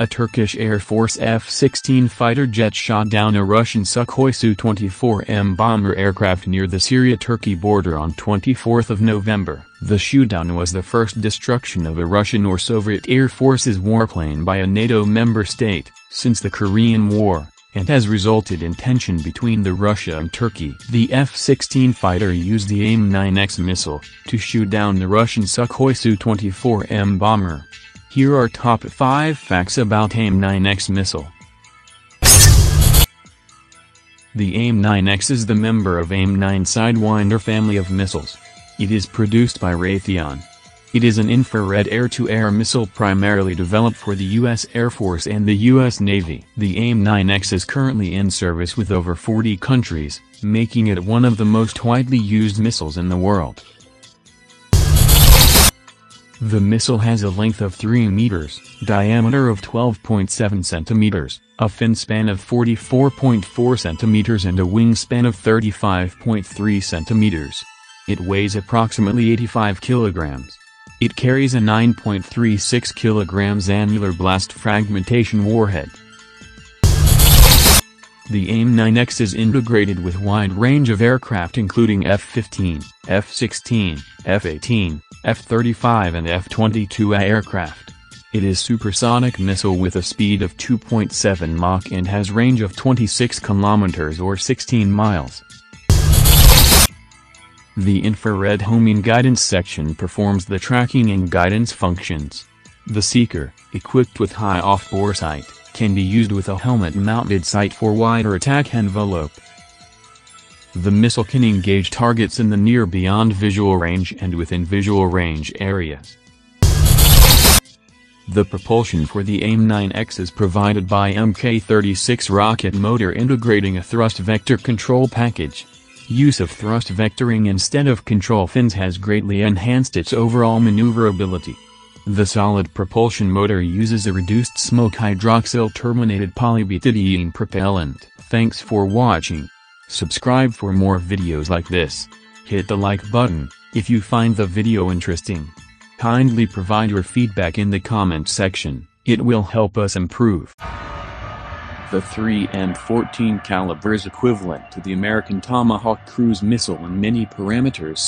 A Turkish Air Force F-16 fighter jet shot down a Russian Sukhoi Su-24M bomber aircraft near the Syria-Turkey border on 24 November. The shootdown was the first destruction of a Russian or Soviet Air Force's warplane by a NATO member state, since the Korean War, and has resulted in tension between the Russia and Turkey. The F-16 fighter used the AIM-9X missile, to shoot down the Russian Sukhoi Su-24M bomber. Here are top 5 facts about AIM-9X missile. The AIM-9X is the member of AIM-9 Sidewinder family of missiles. It is produced by Raytheon. It is an infrared air-to-air -air missile primarily developed for the U.S. Air Force and the U.S. Navy. The AIM-9X is currently in service with over 40 countries, making it one of the most widely used missiles in the world. The missile has a length of 3 meters, diameter of 12.7 centimeters, a fin span of 44.4 centimeters and a wingspan of 35.3 centimeters. It weighs approximately 85 kilograms. It carries a 9.36 kilograms annular blast fragmentation warhead. The AIM-9X is integrated with wide range of aircraft including F-15, F-16, F-18, F-35 and F-22A aircraft. It is supersonic missile with a speed of 2.7 Mach and has range of 26 kilometers or 16 miles. The infrared homing guidance section performs the tracking and guidance functions. The seeker, equipped with high off-bore sight, can be used with a helmet-mounted sight for wider attack envelope. The missile can engage targets in the near beyond visual range and within visual range areas. The propulsion for the AIM-9X is provided by Mk-36 rocket motor integrating a thrust vector control package. Use of thrust vectoring instead of control fins has greatly enhanced its overall maneuverability. The solid propulsion motor uses a reduced smoke hydroxyl terminated polybutadiene propellant. Thanks for watching. Subscribe for more videos like this. Hit the like button, if you find the video interesting. Kindly provide your feedback in the comment section, it will help us improve. The 3M-14 Kalibr is equivalent to the American Tomahawk cruise missile in many parameters